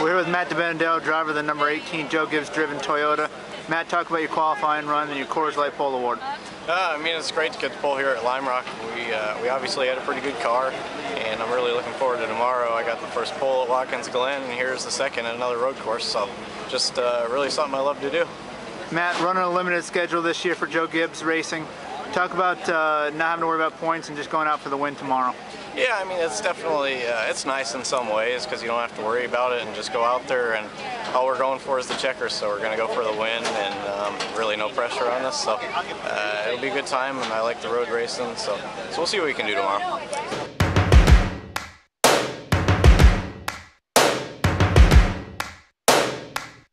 We're here with Matt DiBenedetto, driver of the number 18 Joe Gibbs driven Toyota. Matt, talk about your qualifying run and your Coors Light Pole Award. Uh, I mean, it's great to get the pole here at Lime Rock. We, uh, we obviously had a pretty good car, and I'm really looking forward to tomorrow. I got the first pole at Watkins Glen, and here's the second at another road course, so just uh, really something I love to do. Matt, running a limited schedule this year for Joe Gibbs Racing. Talk about uh, not having to worry about points and just going out for the win tomorrow. Yeah, I mean, it's definitely, uh, it's nice in some ways because you don't have to worry about it and just go out there and all we're going for is the checkers, so we're going to go for the win and um, really no pressure on us. So uh, it'll be a good time and I like the road racing, so, so we'll see what we can do tomorrow.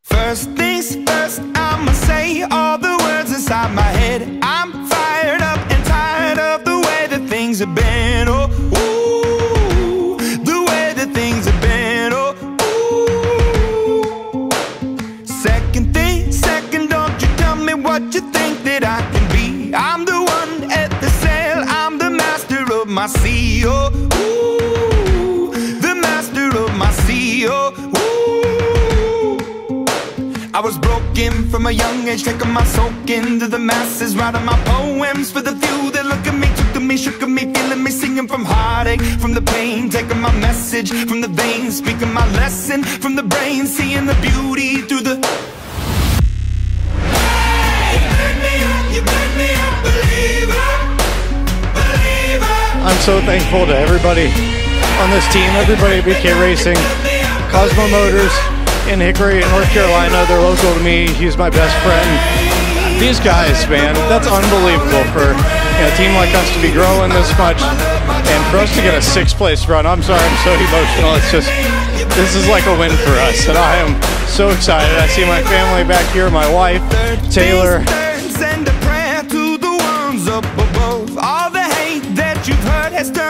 First things first, I'ma say all the words inside my head. I'm fired up and tired of the way that things have been. Oh, what you think that I can be. I'm the one at the sail, I'm the master of my sea. Oh, ooh, the master of my sea. Oh, ooh. I was broken from a young age, taking my soak into the masses, writing my poems for the few that look at me, took to me, shook at me, feeling me, singing from heartache, from the pain, taking my message from the veins, speaking my lesson from the brain, seeing the beauty through the. I'm so thankful to everybody on this team, everybody at BK Racing, Cosmo Motors in Hickory, North Carolina. They're local to me. He's my best friend. These guys, man, that's unbelievable for you know, a team like us to be growing this much and for us to get a sixth place run. I'm sorry, I'm so emotional. It's just, this is like a win for us, and I am so excited. I see my family back here, my wife, Taylor.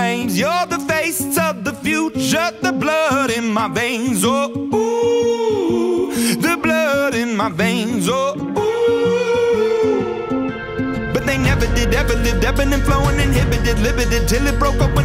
flames. You're the face of the future, the blood in my veins. Oh, ooh, the blood in my veins. Oh, ooh. But they never did, ever lived, ebbing and flowing, inhibited, limited till it broke up